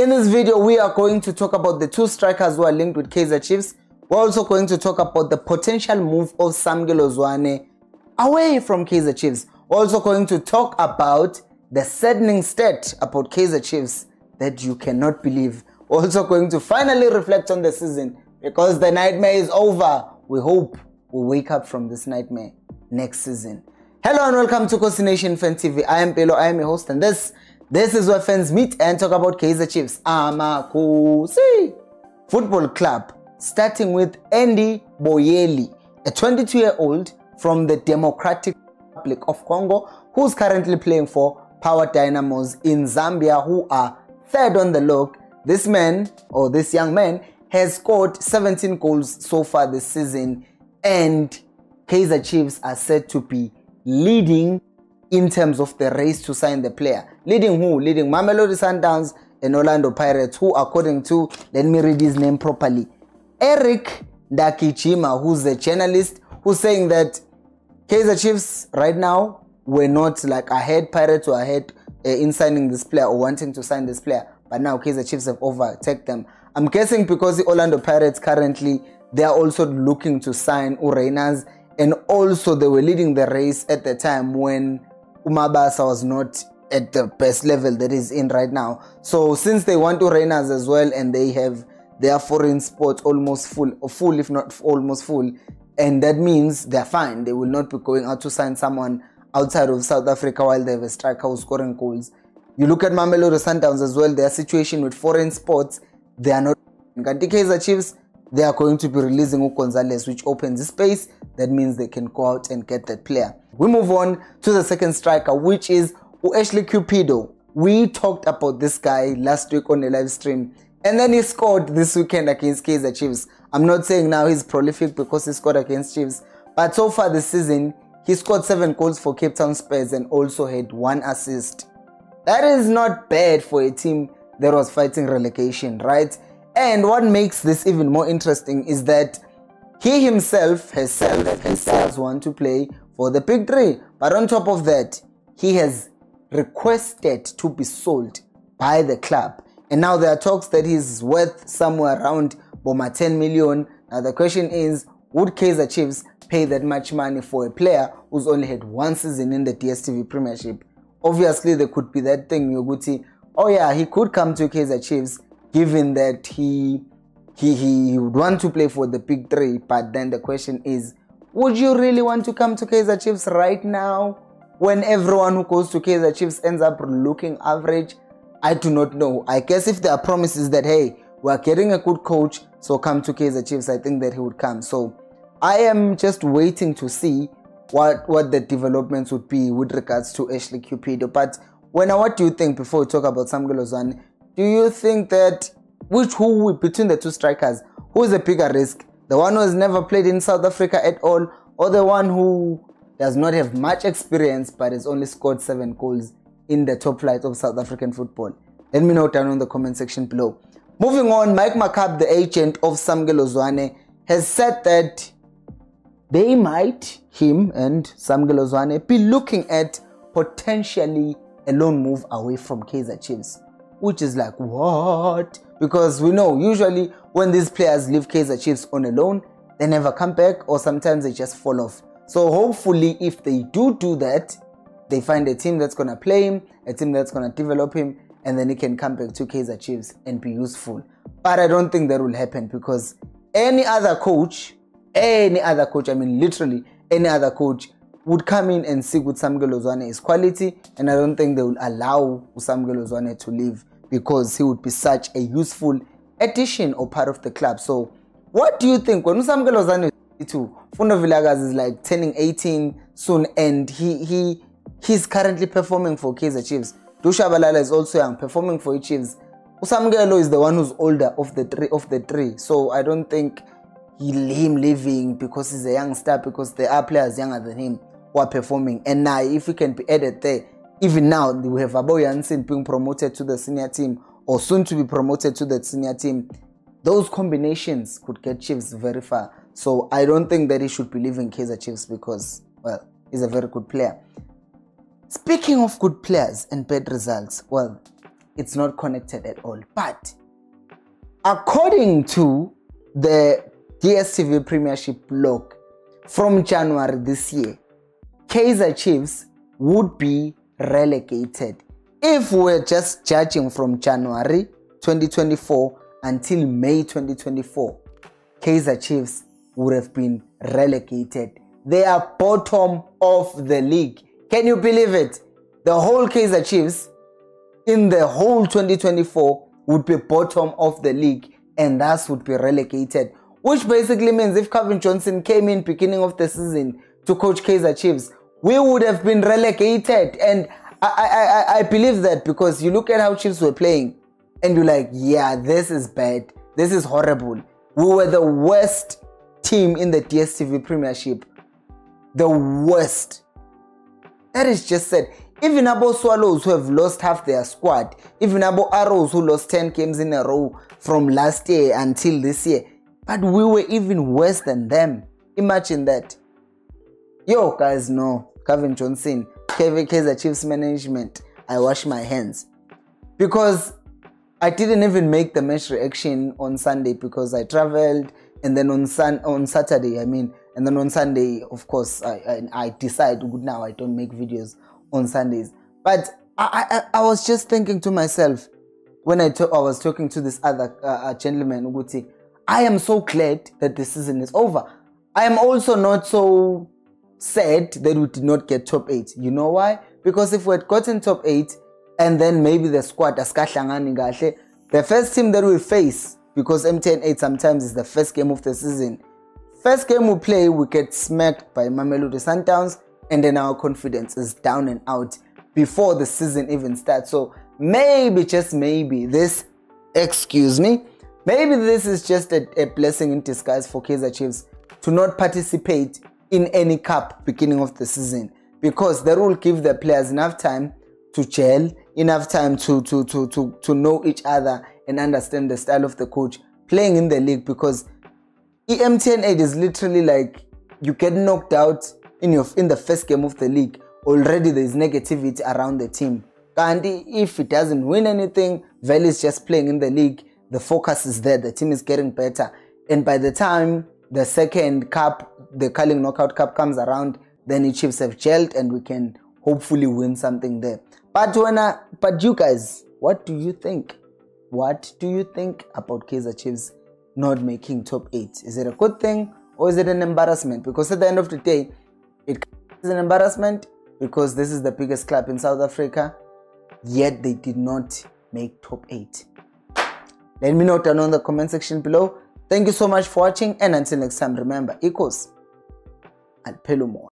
In this video, we are going to talk about the two strikers who are linked with Kaizer Chiefs. We're also going to talk about the potential move of Samkelo Zwane away from Kaizer Chiefs. We're also going to talk about the saddening stat about Kaizer Chiefs that you cannot believe. We're also going to finally reflect on the season because the nightmare is over. We hope we wake up from this nightmare next season. Hello and welcome to Khosi Nation Fan TV. I am Pelo, I am your host, and this this is where fans meet and talk about Kaizer Chiefs. Amakosi Football Club, starting with Andy Boyeli, a 22-year-old from the Democratic Republic of Congo, who's currently playing for Power Dynamos in Zambia, who are third on the log. This man, or this young man, has scored 17 goals so far this season, and Kaizer Chiefs are said to be leading in terms of the race to sign the player. Leading who? Leading Mamelodi Sundowns and Orlando Pirates, who, according to, let me read his name properly, Eric Ndakichima, who's a journalist, who's saying that Kaizer Chiefs right now were not like ahead, Pirates were ahead uh, in signing this player or wanting to sign this player, but now Kaizer Chiefs have overtaken them. I'm guessing because the Orlando Pirates currently they are also looking to sign Urenas, and also they were leading the race at the time when Umabasa was not at the best level that is in right now. So since they want Urenas as well, and they have their foreign spots almost full, full if not almost full, and that means they're fine. They will not be going out to sign someone outside of South Africa while they have a striker who's scoring goals. You look at Mamelodi Sundowns as well, their situation with foreign sports, they are not. Kanti Kaizer Chiefs, they are going to be releasing Gonzalez, which opens the space. That means they can go out and get that player. We move on to the second striker, which is Ashley Cupido. We talked about this guy last week on the live stream, and then he scored this weekend against Kaizer Chiefs. I'm not saying now he's prolific because he scored against Chiefs, but so far this season, he scored seven goals for Cape Town Spurs and also had one assist. That is not bad for a team that was fighting relegation, right? And what makes this even more interesting is that he himself has said that he does want to play for the Big Three. But on top of that, he has requested to be sold by the club. And now there are talks that he's worth somewhere around Boma 10 million. Now the question is, would Kaizer Chiefs pay that much money for a player who's only had one season in the DSTV Premiership? Obviously, there could be that thing, Yoguti. Oh yeah, he could come to Kaizer Chiefs given that he he he would want to play for the big three. But then the question is, would you really want to come to Kaizer Chiefs right now when everyone who goes to Kaizer Chiefs ends up looking average? I do not know. I guess if there are promises that hey, we're getting a good coach, so come to Kaizer Chiefs, I think that he would come. So I am just waiting to see what what the developments would be with regards to Ashley Cupido. But when what do you think before we talk about Samkelo Zwane? Do you think that which who between the two strikers, who is a bigger risk? The one who has never played in South Africa at all, or the one who does not have much experience but has only scored seven goals in the top flight of South African football? Let me know down in the comment section below. Moving on, Mike Makaab, the agent of Samkelo Zwane, has said that they might, him and Samkelo Zwane, be looking at potentially a loan move away from Kaizer Chiefs which is like what? Because we know usually when these players leave Kaizer Chiefs on a loan they never come back or sometimes they just fall off. So hopefully if they do do that they find a team that's going to play him a team that's going to develop him and then he can come back to Kaizer Chiefs and be useful. But I don't think that will happen because any other coach any other coach I mean literally any other coach would come in and see with Samkelo Zwane is quality and I don't think they will allow Samkelo Zwane to leave because he would be such a useful addition or part of the club. So, what do you think when Usamkelo Zwane to Mfundo Vilakazi is like turning 18 soon and he he he's currently performing for Kaizer Chiefs. Dusha Balala is also young, performing for Chiefs. Usamkelo is the one who's older of the three of the three. So I don't think he him leaving because he's a young star because there are players younger than him who are performing. And now if he can be added there, even now we have Abo Jansen being promoted to the senior team or soon to be promoted to the senior team. Those combinations could get Chiefs very far. So I don't think that he should be leaving Kaizer Chiefs because, well, he's a very good player. Speaking of good players and bad results, well, it's not connected at all. But according to the DSTV Premiership log from January this year, Kaizer Chiefs would be relegated if we're just judging from January 2024 until May 2024. Kaizer Chiefs would have been relegated. They are bottom of the league. Can you believe it? The whole Kaizer Chiefs in the whole 2024 would be bottom of the league and thus would be relegated. Which basically means if Cavin Johnson came in beginning of the season to coach Kaizer Chiefs, we would have been relegated. And I, I, I believe that because you look at how Chiefs were playing and you're like, yeah, this is bad. This is horrible. We were the worst team in the DSTV Premiership. The worst. That is just said. Even about Swallows who have lost half their squad, even about Arrows who lost 10 games in a row from last year until this year. But we were even worse than them. Imagine that. Yo, guys, no. Cavin Johnson, Kevin Kaizer Chiefs management, I wash my hands. Because I didn't even make the match reaction on Sunday because I traveled and then on sun on Saturday, I mean, and then on Sunday, of course, I I, I decide good now I don't make videos on Sundays. But I, I, I was just thinking to myself when I, to, I was talking to this other uh, uh gentleman, Uguti, I am so glad that the season is over. I am also not so sad that we did not get top eight. You know why? Because if we had gotten top eight and then maybe the squad the first team that we face, because MTN 8 sometimes is the first game of the season, first game we play, we get smacked by Mamelodi Sundowns and then our confidence is down and out before the season even starts. So maybe, just maybe, this, excuse me, maybe this is just a, a blessing in disguise for Kaizer Chiefs to not participate in any cup beginning of the season because that will give the players enough time to gel, enough time to, to, to, to, to know each other and understand the style of the coach playing in the league because EMTN 8 is literally like you get knocked out in your in the first game of the league already there is negativity around the team. And if it doesn't win anything Valley is just playing in the league. The focus is there. The team is getting better. And by the time the second cup the Carling Knockout Cup comes around then the Chiefs have gelled and we can hopefully win something there but when I, but you guys what do you think what do you think about Kaizer Chiefs not making top 8 is it a good thing or is it an embarrassment because at the end of the day it is an embarrassment because this is the biggest club in South Africa, yet they did not make top 8. Let me know down in the comment section below. Thank you so much for watching and until next time remember equals and Pelumo.